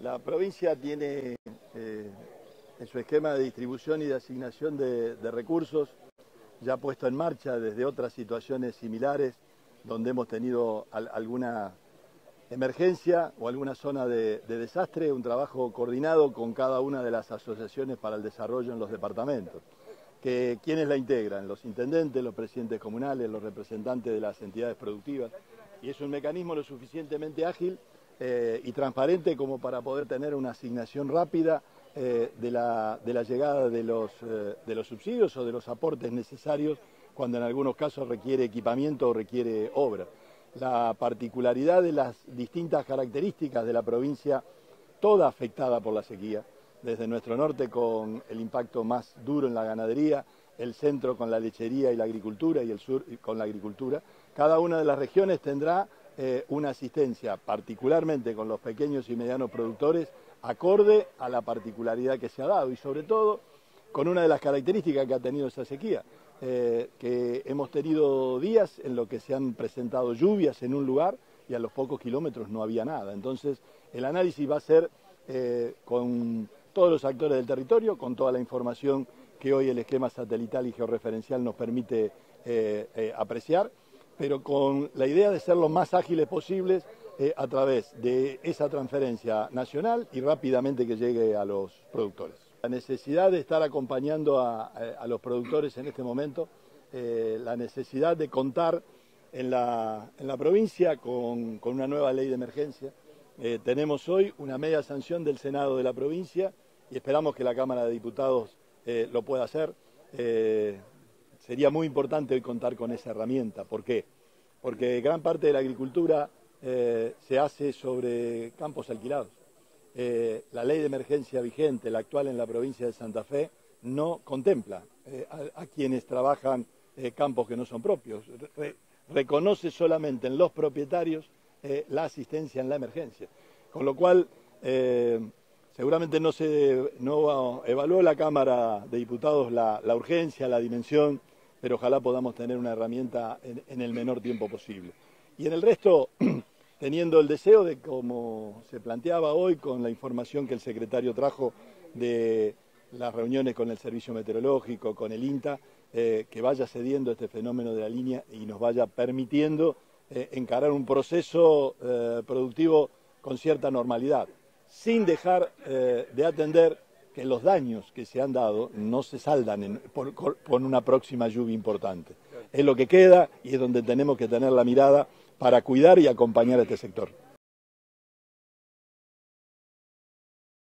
La provincia tiene eh, en su esquema de distribución y de asignación de, recursos ya puesto en marcha desde otras situaciones similares donde hemos tenido alguna emergencia o alguna zona de, desastre, un trabajo coordinado con cada una de las asociaciones para el desarrollo en los departamentos. Que, ¿Quiénes la integran? Los intendentes, los presidentes comunales, los representantes de las entidades productivas. Y es un mecanismo lo suficientemente ágil eh, y transparente como para poder tener una asignación rápida eh, de, la, llegada de los, eh, de los subsidios o de los aportes necesarios cuando en algunos casos requiere equipamiento o requiere obra. La particularidad de las distintas características de la provincia, toda afectada por la sequía, desde nuestro norte con el impacto más duro en la ganadería, el centro con la lechería y la agricultura y el sur con la agricultura, cada una de las regiones tendrá eh, una asistencia, particularmente con los pequeños y medianos productores, acorde a la particularidad que se ha dado y sobre todo con una de las características que ha tenido esa sequía, eh, que hemos tenido días en los que se han presentado lluvias en un lugar y a los pocos kilómetros no había nada. Entonces, el análisis va a ser eh, con todos los actores del territorio, con toda la información que hoy el esquema satelital y georreferencial nos permite apreciar pero con la idea de ser lo más ágiles posibles eh, a través de esa transferencia nacional y rápidamente que llegue a los productores. La necesidad de estar acompañando a, los productores en este momento, eh, la necesidad de contar en la, provincia con, una nueva ley de emergencia. Eh, tenemos hoy una media sanción del Senado de la provincia y esperamos que la Cámara de Diputados lo pueda hacer sería muy importante hoy contar con esa herramienta. ¿Por qué? Porque gran parte de la agricultura eh, se hace sobre campos alquilados. Eh, la ley de emergencia vigente, la actual en la provincia de Santa Fe, no contempla eh, a, quienes trabajan campos que no son propios. reconoce solamente en los propietarios la asistencia en la emergencia. Con lo cual, seguramente no se no evaluó la Cámara de Diputados la urgencia, la dimensión pero ojalá podamos tener una herramienta en, el menor tiempo posible. Y en el resto, teniendo el deseo de, como se planteaba hoy con la información que el secretario trajo de las reuniones con el Servicio Meteorológico, con el INTA, eh, que vaya cediendo este fenómeno de la línea y nos vaya permitiendo eh, encarar un proceso eh, productivo con cierta normalidad, sin dejar de atender que los daños que se han dado no se saldan con una próxima lluvia importante. Es lo que queda y es donde tenemos que tener la mirada para cuidar y acompañar a este sector.